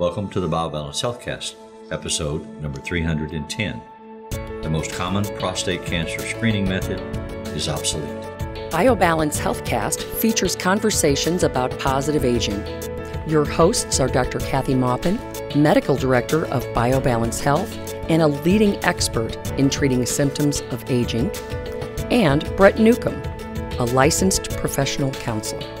Welcome to the BioBalance Healthcast, episode number 310. The most common prostate cancer screening method is obsolete. BioBalance Healthcast features conversations about positive aging. Your hosts are Dr. Kathy Maupin, Medical Director of BioBalance Health and a leading expert in treating symptoms of aging, and Brett Newcomb, a licensed professional counselor.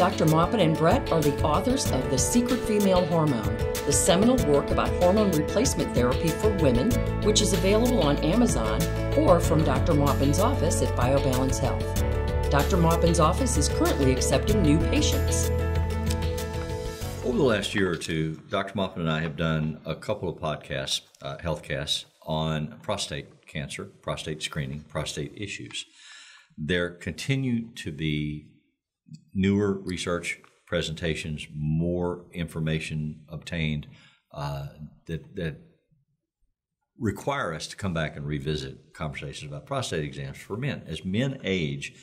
Dr. Maupin and Brett are the authors of The Secret Female Hormone, the seminal work about hormone replacement therapy for women, which is available on Amazon or from Dr. Maupin's office at BioBalance Health. Dr. Maupin's office is currently accepting new patients. Over the last year or two, Dr. Maupin and I have done a couple of podcasts, uh, healthcasts, on prostate cancer, prostate screening, prostate issues. There continue to be newer research presentations, more information obtained uh, that that require us to come back and revisit conversations about prostate exams for men. As men age,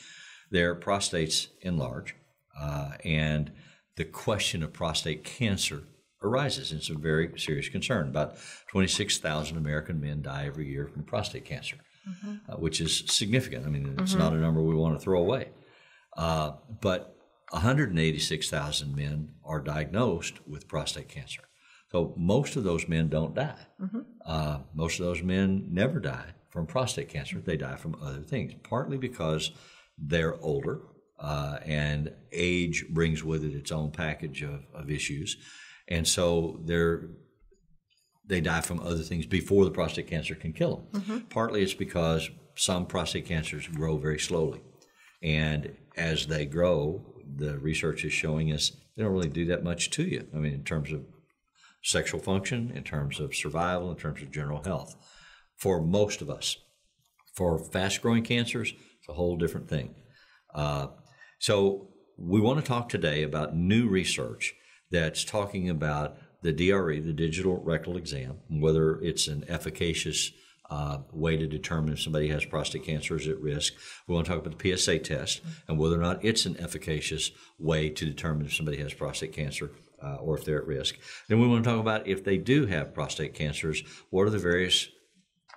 their prostates enlarge, uh, and the question of prostate cancer arises. It's a very serious concern. About 26,000 American men die every year from prostate cancer, mm-hmm. uh, which is significant. I mean, it's mm-hmm. not a number we want to throw away. Uh, but 186,000 men are diagnosed with prostate cancer. So most of those men don't die. Mm-hmm. Uh, most of those men never die from prostate cancer. They die from other things, partly because they're older uh, and age brings with it its own package of, of issues. And so they're they die from other things before the prostate cancer can kill them. Mm-hmm. Partly it's because some prostate cancers grow very slowly. And as they grow, the research is showing us they don't really do that much to you. I mean, in terms of sexual function, in terms of survival, in terms of general health. For most of us, for fast growing cancers, it's a whole different thing. Uh, so, we want to talk today about new research that's talking about the DRE, the digital rectal exam, whether it's an efficacious uh, way to determine if somebody has prostate cancer is at risk. We want to talk about the PSA test and whether or not it's an efficacious way to determine if somebody has prostate cancer uh, or if they're at risk. Then we want to talk about if they do have prostate cancers, what are the various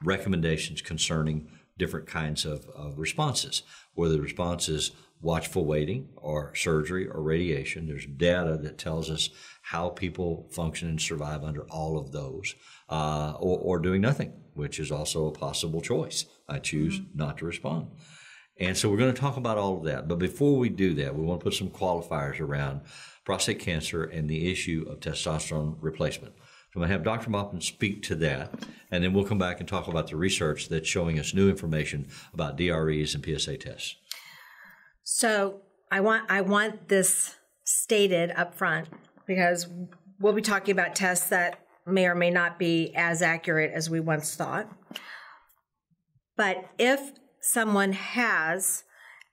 recommendations concerning different kinds of, of responses, whether the response is watchful waiting or surgery or radiation. There's data that tells us how people function and survive under all of those, uh, or, or, doing nothing, which is also a possible choice. I choose mm-hmm. not to respond. And so we're going to talk about all of that. But before we do that, we want to put some qualifiers around prostate cancer and the issue of testosterone replacement. So I'm going to have Dr. Maupin speak to that, and then we'll come back and talk about the research that's showing us new information about DREs and PSA tests. So I want I want this stated up front because we'll be talking about tests that may or may not be as accurate as we once thought. But if someone has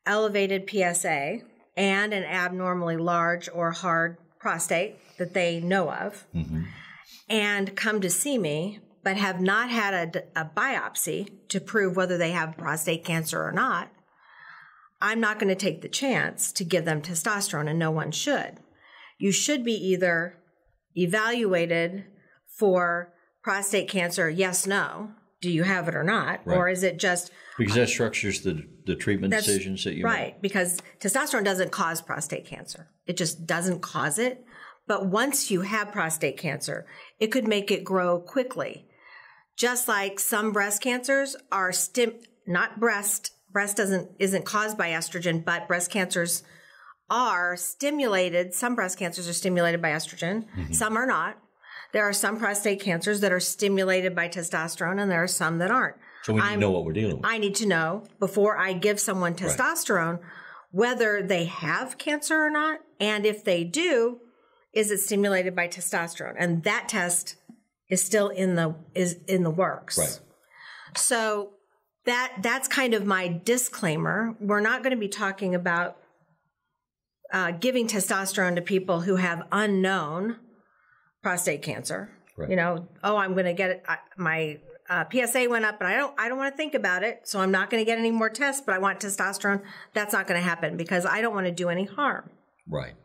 elevated PSA and an abnormally large or hard prostate that they know of mm-hmm. and come to see me but have not had a, a biopsy to prove whether they have prostate cancer or not, I'm not going to take the chance to give them testosterone, and no one should. You should be either evaluated for prostate cancer, yes, no, do you have it or not, right. or is it just because uh, that structures the the treatment decisions that you right make. because testosterone doesn't cause prostate cancer, it just doesn't cause it. But once you have prostate cancer, it could make it grow quickly. Just like some breast cancers are stim not breast breast doesn't isn't caused by estrogen, but breast cancers are stimulated. Some breast cancers are stimulated by estrogen, mm-hmm. some are not. There are some prostate cancers that are stimulated by testosterone, and there are some that aren't. So we need I'm, to know what we're dealing with. I need to know before I give someone testosterone right. whether they have cancer or not, and if they do, is it stimulated by testosterone? And that test is still in the is in the works. Right. So that that's kind of my disclaimer. We're not going to be talking about uh, giving testosterone to people who have unknown prostate cancer. Right. You know, oh, I'm going to get it. I, my uh, PSA went up, but I don't. I don't want to think about it, so I'm not going to get any more tests. But I want testosterone. That's not going to happen because I don't want to do any harm. Right.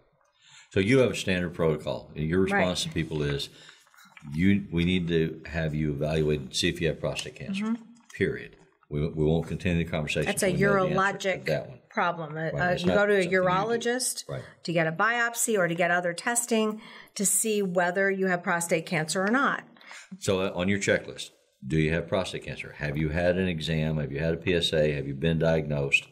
So you have a standard protocol. and Your response to people is, you, we need to have you evaluated, see if you have prostate cancer, period. We, we won't continue the conversation. Mm-hmm. a until we know the answer to urologic That problem. Uh, uh, you go to a something you do. urologist Right. to get a biopsy or to get other testing to see whether you have prostate cancer or not. So uh, on your checklist, do you have prostate cancer? Have you had an exam? Have you had a PSA? Have you been diagnosed?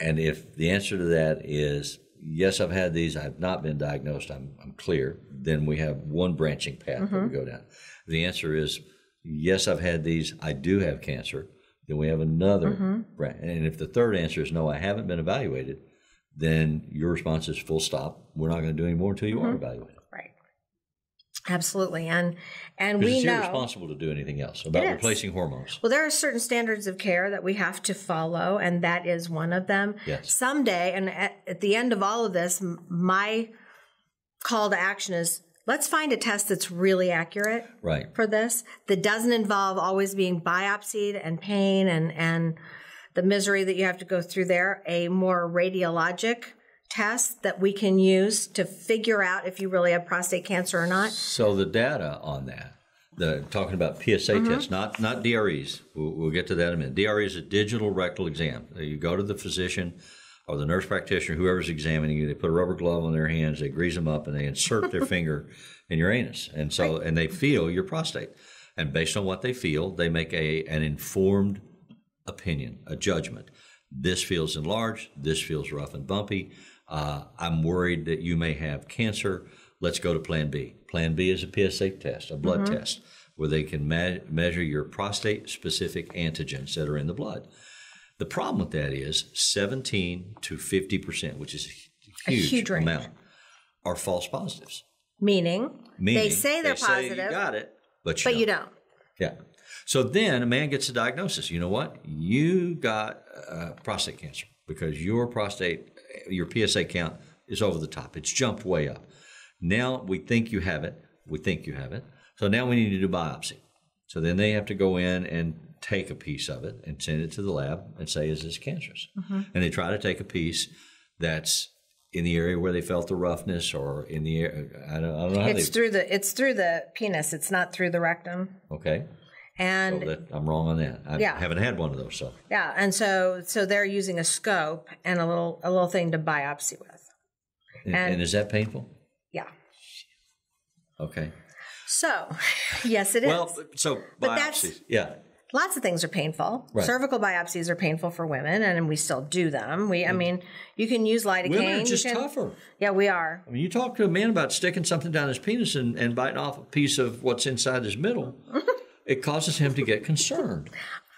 And if the answer to that is yes, I've had these, I have not been diagnosed, I'm, I'm clear, then we have one branching path that we go down. The answer is yes, I've had these, I do have cancer, then we have another mm-hmm. branch. And if the third answer is no, I haven't been evaluated, then your response is full stop. We're not going to do any more until you are mm-hmm. evaluated. Right. Absolutely. And and we it's know irresponsible to do anything else about replacing hormones. Well, there are certain standards of care that we have to follow, and that is one of them. Yes. Someday, and at, at the end of all of this, my call to action is let's find a test that's really accurate Right. for this, that doesn't involve always being biopsied and pain and, and the misery that you have to go through there. A more radiologic test that we can use to figure out if you really have prostate cancer or not. So the data on that, the talking about PSA Mm-hmm. tests, not not DREs. We'll, we'll get to that in a minute. DRE is a digital rectal exam. You go to the physician or the nurse practitioner, whoever's examining you. They put a rubber glove on their hands, they grease them up, and they insert their finger in your anus, and so and they feel your prostate. And based on what they feel, they make a an informed opinion, a judgment. This feels enlarged. This feels rough and bumpy. Uh, I'm worried that you may have cancer. Let's go to Plan B. Plan B is a PSA test, a blood test, where they can me- measure your prostate specific antigens that are in the blood. The problem with that is 17 to 50%, which is a huge, huge range. amount, are false positives. Meaning, Meaning they say they're they positive, you got it, but you but don't. you don't. Yeah. So then a man gets a diagnosis. You know what? You got uh, prostate cancer because your prostate, your PSA count is over the top. It's jumped way up. Now we think you have it. We think you have it. So now we need to do biopsy. So then they have to go in and take a piece of it and send it to the lab and say, is this cancerous? Mm-hmm. And they try to take a piece that's in the area where they felt the roughness or in the area. I don't, I don't know how It's they. through the it's through the penis. It's not through the rectum. Okay. And So that, I'm wrong on that. I Yeah. haven't had one of those. So. yeah, and so so they're using a scope and a little a little thing to biopsy with. And, And- and is that painful? Yeah. Okay. So, yes, it is. Well, so But that's- biopsies. Yeah. Lots of things are painful. Right. Cervical biopsies are painful for women, and we still do them. We, I mm. mean, you can use lidocaine. Women are just can- tougher. Yeah, we are. I mean, you talk to a man about sticking something down his penis and, and biting off a piece of what's inside his middle, it causes him to get concerned.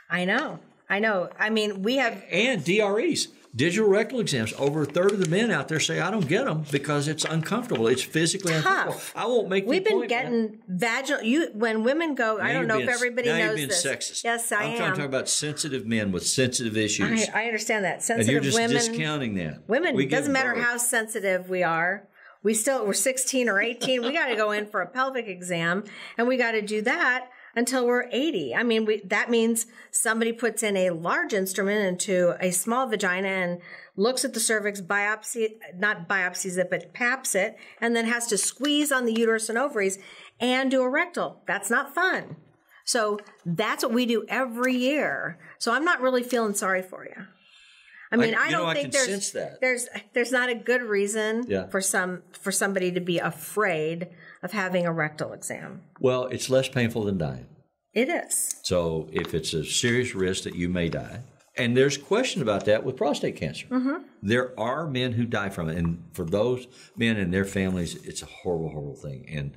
I know. I know. I mean, we have And DREs, digital rectal exams. Over a third of the men out there say, I don't get them because it's uncomfortable. It's physically uncomfortable. Tough. I won't make the we've been getting vaginal. You when women go, I don't know being- if everybody now knows you're being this. sexist. Yes, I I'm am. trying to talk about sensitive men with sensitive issues. I, I understand that and sensitive you're just women. discounting that. Women, We doesn't matter birth. how sensitive we are. We still we're 16 or 18. we got to go in for a pelvic exam, and we got to do that until we're 80. I mean, we, that means somebody puts in a large instrument into a small vagina and looks at the cervix, biopsy, not biopsies it, but paps it, and then has to squeeze on the uterus and ovaries and do a rectal. That's not fun. So that's what we do every year. So I'm not really feeling sorry for you. I mean, I, you don't know, think can there's there's there's not a good reason Yeah. for some for somebody to be afraid of having a rectal exam. Well, it's less painful than dying. It is. So if it's a serious risk that you may die, and there's question about that with prostate cancer. Mm-hmm. There are men who die from it, and for those men and their families, it's a horrible, horrible thing. And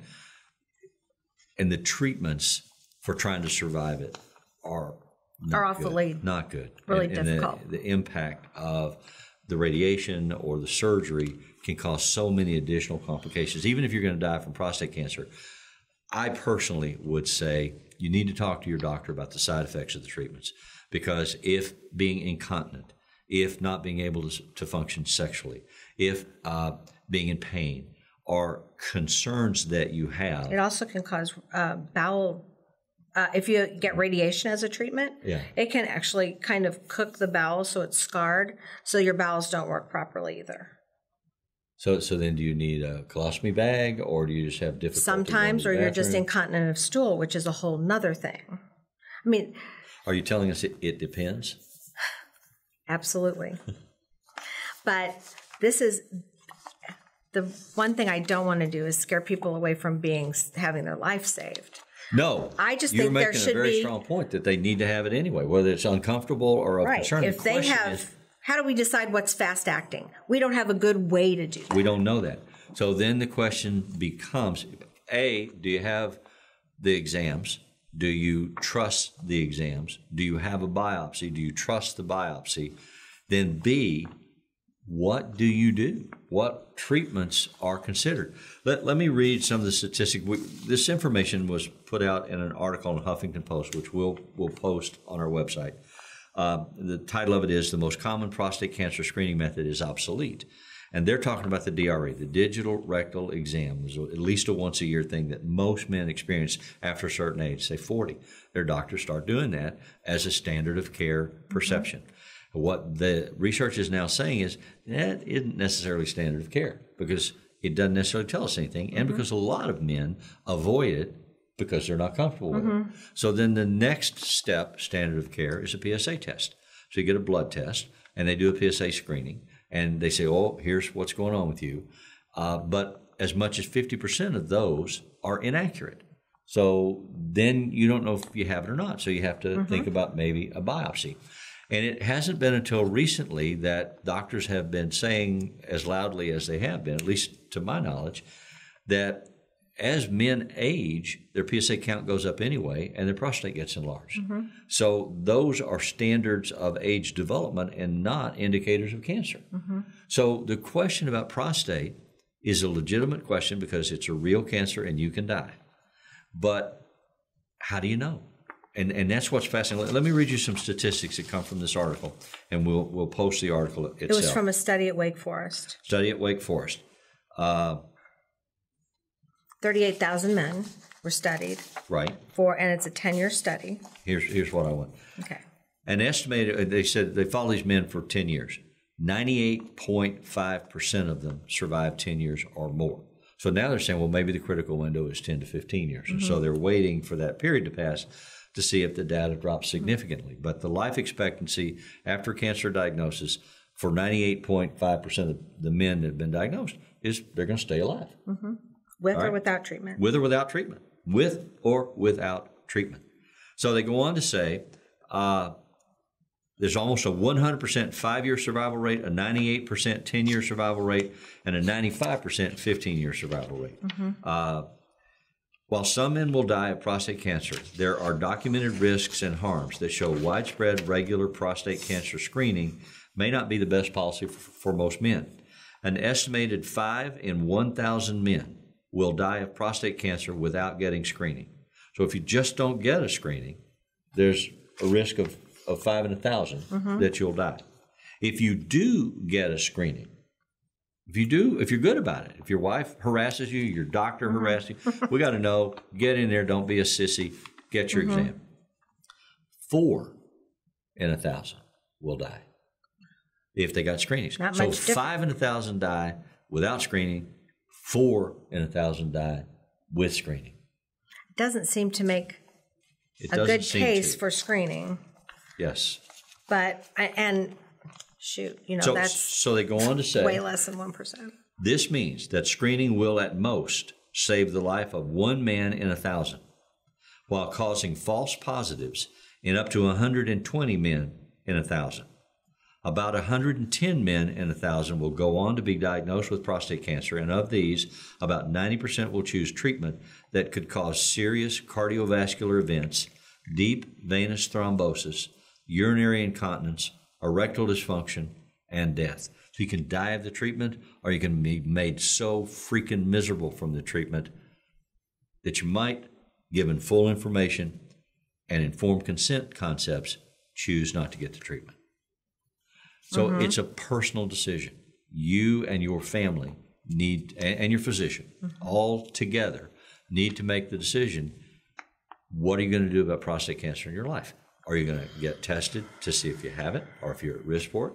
and the treatments for trying to survive it are Are awfully- good, not good. really and, and the- difficult. the impact of the radiation or the surgery can cause so many additional complications. Even if you're going to die from prostate cancer, I personally would say you need to talk to your doctor about the side effects of the treatments because if being incontinent, if not being able to, to function sexually, if uh, being in pain, are concerns that you have. It also can cause uh, bowel. Uh, if you get radiation as a treatment, Yeah. it can actually kind of cook the bowel so it's scarred, so your bowels don't work properly either. So, so then do you need a colostomy bag or do you just have difficulty? Sometimes, or you're just incontinent of stool, which is a whole nother thing. I mean, Are you telling us it, it depends? Absolutely. but this is the one thing I don't want to do is scare people away from being having their life saved. No. I just You're think there making should a very be- strong point that they need to have it anyway, whether it's uncomfortable or a Right. concern. If the they have is, how do we decide what's fast acting? We don't have a good way to do that. we don't know that. So then the question becomes: A, do you have the exams? Do you trust the exams? Do you have a biopsy? Do you trust the biopsy? Then B, what do you do? What treatments are considered? Let, let me read some of the statistics. We, this information was put out in an article in Huffington Post, which we'll, we'll post on our website. Uh, the title of it is The Most Common Prostate Cancer Screening Method is Obsolete. And they're talking about the DRE, the digital rectal exam, was at least a once a year thing that most men experience after a certain age, say 40. Their doctors start doing that as a standard of care perception. What the research is now saying is that isn't necessarily standard of care because it doesn't necessarily tell us anything, and mm-hmm. because a lot of men avoid it because they're not comfortable with it. Mm-hmm. So then the next step, standard of care, is a PSA test. So you get a blood test, and they do a PSA screening, and they say, "Oh, here's what's going on with you," uh, but as much as fifty percent of those are inaccurate. So then you don't know if you have it or not. So you have to mm-hmm. think about maybe a biopsy. And it hasn't been until recently that doctors have been saying, as loudly as they have been, at least to my knowledge, that as men age, their PSA count goes up anyway, and their prostate gets enlarged. Mm-hmm. So those are standards of age development and not indicators of cancer. Mm-hmm. So the question about prostate is a legitimate question because it's a real cancer and you can die. But how do you know? And and that's what's fascinating. Let, let me read you some statistics that come from this article, and we'll we'll post the article itself. It was from a study at Wake Forest. study at Wake Forest. Uh, 38,000 men were studied Right for, and it's a 10 year study. here's here's what I want. Okay. An estimated, uh, they said they followed these men for 10 years. 98.5% of them survived 10 years or more. So now they're saying, well, maybe the critical window is 10 to 15 years. And so they're waiting for that period to pass to see if the data drops significantly. But the life expectancy after cancer diagnosis for 98.5% of the men that have been diagnosed is they're going to stay alive With or without treatment. with or without treatment, with or without treatment. So they go on to say uh, there's almost a 100% five year survival rate, a 98% 10 year survival rate, and a 95% 15 year survival rate. Uh, while some men will die of prostate cancer, there are documented risks and harms that show widespread regular prostate cancer screening may not be the best policy f- for most men. An estimated 5 in 1,000 men will die of prostate cancer without getting screening. So if you just don't get a screening, there's a risk of, of 5 in a 1,000 mm-hmm. that you'll die. If you do get a screening, if you do, if you're good about it, if your wife harasses you, your doctor mm-hmm. harasses you, we got to know, get in there, don't be a sissy, get your mm-hmm. exam. Four in a thousand will die if they got screenings. Not so five in a thousand die without screening, four in a thousand die with screening. Doesn't seem to make It a good case for screening. Yes. But, and shoot, you know, So, that's so they go on to say way less than 1%. This means that screening will at most save the life of one man in a thousand, while causing false positives in up to 120 men in a thousand. About 110 men in a thousand will go on to be diagnosed with prostate cancer, and of these, about 90% will choose treatment that could cause serious cardiovascular events, deep venous thrombosis, urinary incontinence, erectile dysfunction, and death. So you can die of the treatment, or you can be made so freaking miserable from the treatment that you might, given full information and informed consent concepts, choose not to get the treatment. So mm-hmm. it's a personal decision. You and your family need, and, and your physician, mm-hmm. all together, need to make the decision what are you going to do about prostate cancer in your life? Are you going to get tested to see if you have it or if you're at risk for it?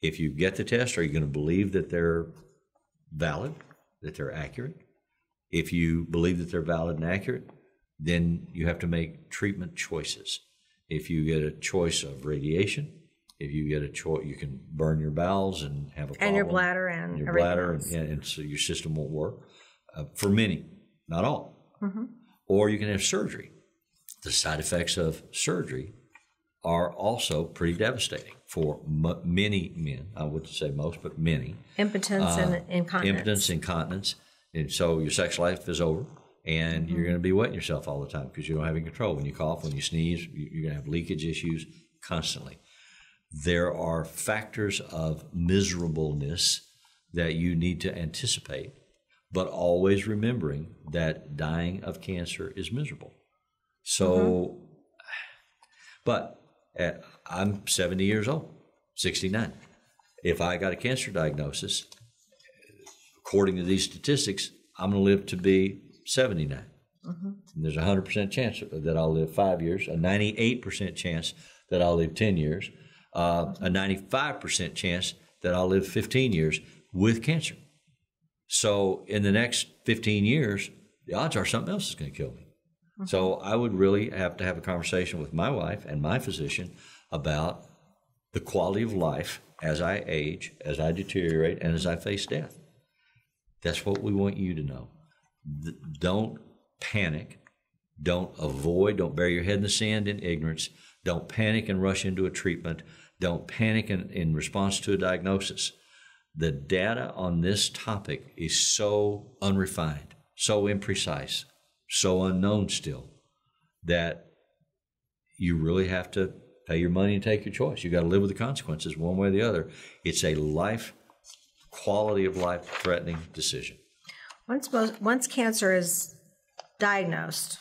If you get the test, are you going to believe that they're valid, that they're accurate. If you believe that they're valid and accurate, then you have to make treatment choices. If you get a choice of radiation, if you get a choice, you can burn your bowels and have a problem. And your bladder and your bladder, else. and, and so your system won't work. Uh, for many, not all. Mm-hmm. Or you can have surgery. The side effects of surgery are also pretty devastating for m- many men. I wouldn't say most, but many. Impotence and incontinence. Uh, Impotence, incontinence, and so your sex life is over, and you're going to be wetting yourself all the time because you don't have any control. When you cough, when you sneeze, you're going to have leakage issues constantly. There are factors of miserableness that you need to anticipate, but always remembering that dying of cancer is miserable. So, mm-hmm. but at, I'm 70 years old, 69. If I got a cancer diagnosis, according to these statistics, I'm going to live to be 79. Mm-hmm. And there's a 100% chance that I'll live five years, a 98% chance that I'll live 10 years, uh, a 95% chance that I'll live 15 years with cancer. So in the next 15 years, the odds are something else is going to kill me. So mm-hmm. I would really have to have a conversation with my wife and my physician about the quality of life as I age, as I deteriorate, and as I face death. That's what we want you to know. Th- Don't panic. Don't avoid. Don't bury your head in the sand in ignorance. Don't panic and rush into a treatment. Don't panic in, in response to a diagnosis. The data on this topic is so unrefined, so imprecise, so unknown still that you really have to pay your money and take your choice. You got to live with the consequences one way or the other. It's a life, quality of life threatening decision. Once most, once cancer is diagnosed,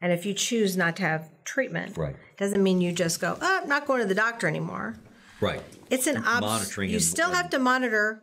and if you choose not to have treatment, Right. doesn't mean you just go, oh, I'm not going to the doctor anymore. Right. It's an obs- Monitoring You still have to monitor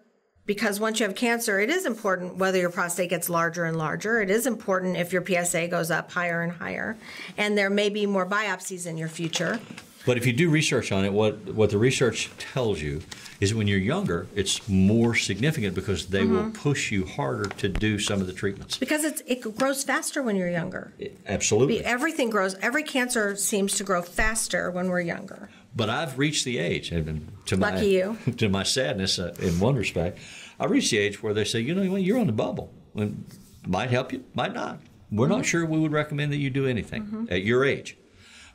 because once you have cancer, it is important whether your prostate gets larger and larger. It is important if your PSA goes up higher and higher, and there may be more biopsies in your future. But if you do research on it, what, what the research tells you is when you're younger, it's more significant because they will mm-hmm. push you harder to do some of the treatments. Because it's it grows faster when you're younger. Absolutely. Everything grows. Every cancer seems to grow faster when we're younger. But I've reached the age, and to my Lucky you. to my sadness, uh, in one respect, I reached the age where they say, you know, you're on the bubble. Might help you, might not. We're not mm-hmm. sure we would recommend that you do anything mm-hmm. at your age.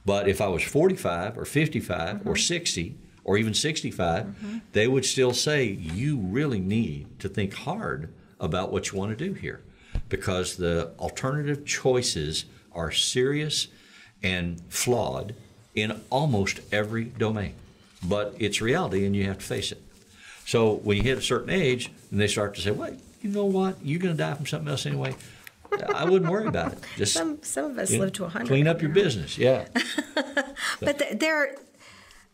But if I was 45 or 55 or mm-hmm. 60 or even 65, mm-hmm. they would still say you really need to think hard about what you want to do here because the alternative choices are serious and flawed in almost every domain. But it's reality and you have to face it. So when you hit a certain age and they start to say, wait, you know what? You're going to die from something else anyway. I wouldn't worry about it. Just Some some of us you know, live to 100. Clean up your business. Yeah. But th- there,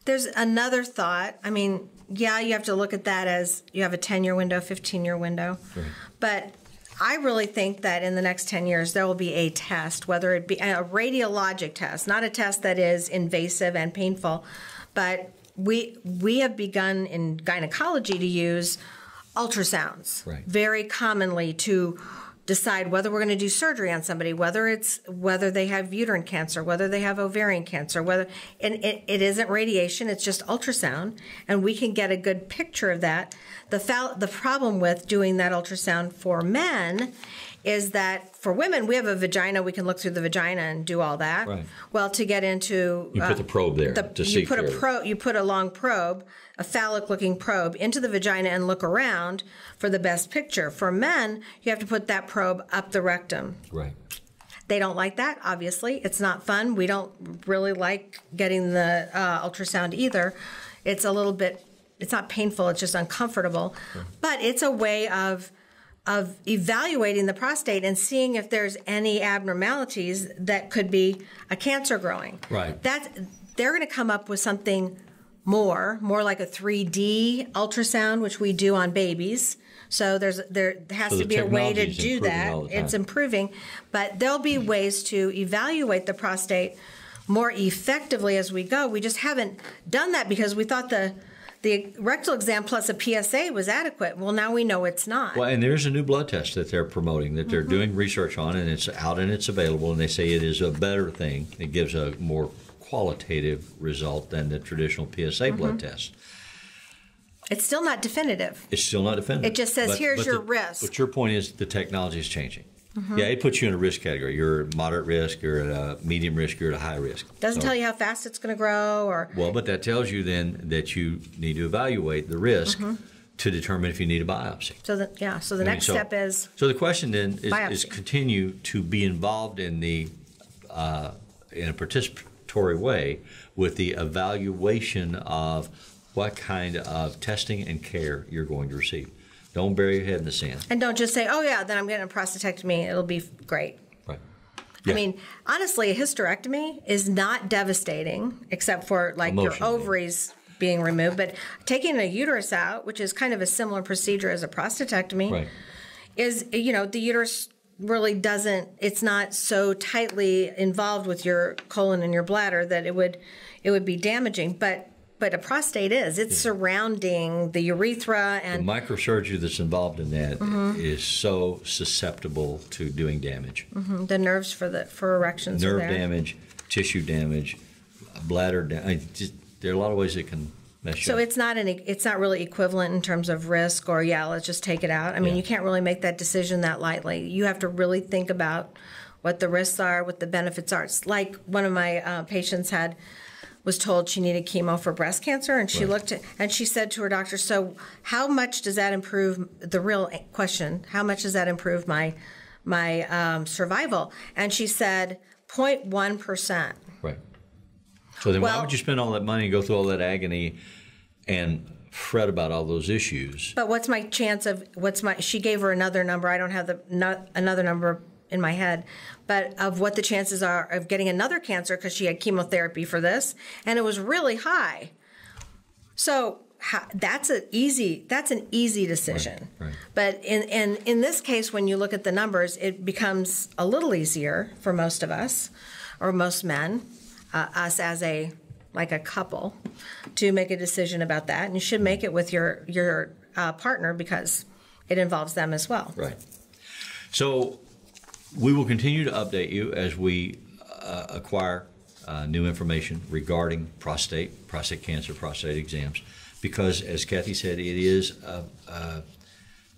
there's another thought. I mean, yeah, you have to look at that as you have a 10 year window, 15 year window. But I really think that in the next 10 years, there will be a test, whether it be a radiologic test, not a test that is invasive and painful, but we we have begun in gynecology to use ultrasounds Right. very commonly to decide whether we're going to do surgery on somebody, whether it's whether they have uterine cancer, whether they have ovarian cancer, whether and it, it isn't radiation, it's just ultrasound, and we can get a good picture of that. The the problem with doing that ultrasound for men is that for women we have a vagina, we can look through the vagina and do all that. Right. Well, to get into You put uh, the probe there the, to you see put a probe you put a long probe a phallic looking probe into the vagina and look around for the best picture. For men you have to put that probe up the rectum. Right. they don't like that obviously. It's not fun. We don't really like getting the uh, ultrasound either. It's a little bit it's not painful it's just uncomfortable. But it's a way of of evaluating the prostate and seeing if there's any abnormalities that could be a cancer growing. Right. that's they're going to come up with something more more like a 3d ultrasound which we do on babies so there's there has So to be a way to do that it's improving but there'll be ways to evaluate the prostate more effectively as we go we just haven't done that because we thought the the rectal exam plus a PSA was adequate. Well, now we know it's not. Well, and there's a new blood test that they're promoting that they're mm-hmm. doing research on, and it's out and it's available, and they say it is a better thing. It gives a more qualitative result than the traditional PSA blood test. it's still not definitive. It's still not definitive. It just says, "Here's your the- risk." But your point is the technology is changing. Mm-hmm. Yeah, it puts you in a risk category. You're at moderate risk, you're at a medium risk, you're at a high risk. Doesn't So- tell you how fast it's going to grow or Well, but that tells you then that you need to evaluate the risk Mm-hmm. to determine if you need a biopsy. so that yeah. So the I mean, next so- step is So the question then is, is continue to be involved in the uh, in a participatory way with the evaluation of what kind of testing and care you're going to receive. Don't bury your head in the sand. and don't just say, "Oh yeah, then I'm getting a prostatectomy. It'll be great." Right. I mean, honestly, a hysterectomy is not devastating except for like your ovaries being removed. But taking a uterus out, which is kind of a similar procedure as a prostatectomy, right. is you know the uterus really doesn't. It's not so tightly involved with your colon and your bladder that it would it would be damaging. But but a prostate is. It's surrounding the urethra and The microsurgery that's involved in that is Mm-hmm. so susceptible to doing damage. the nerves for the for erections. are Nerve damage, tissue damage, bladder damage. There are a lot of ways it can So it's not an it's not really equivalent in terms of risk or yeah, let's just take it out. I mean, Yeah. you can't really make that decision that lightly. You have to really think about what the risks are, what the benefits are. It's like one of my uh, patients had was told she needed chemo for breast cancer and she looked at and she said to her doctor, "So, how much does that improve the real question? How much does that improve my my um, survival?" And she said 0.1 percent. So then why would you spend all that money and go through all that agony and fret about all those issues? But what's my chance of what's my? She gave her another number. I don't have the not another number in my head, but of what the chances are of getting another cancer because she had chemotherapy for this, and it was really high. So ha- that's an easy that's an easy decision. Right, right. But in, in in this case, when you look at the numbers, it becomes a little easier for most of us, or most men, uh, us as a like a couple, to make a decision about that. And you should make it with your your uh, partner because it involves them as well. Right. So we will continue to update you as we uh, acquire uh, new information regarding prostate, prostate cancer, prostate exams, because as Kathy said, it is a, a,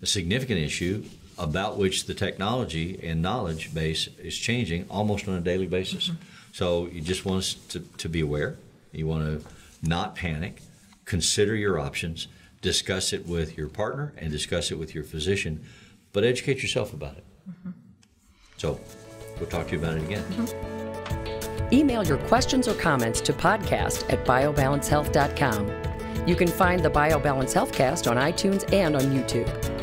a significant issue about which the technology and knowledge base is changing almost on a daily basis. So you just want us to, to be aware. You want to not panic, consider your options, discuss it with your partner, and discuss it with your physician, but educate yourself about it. Mm-hmm. So we'll talk to you about it again. Mm-hmm. Email your questions or comments to podcast at biobalancehealth.com. You can find the BioBalance Healthcast on iTunes and on YouTube.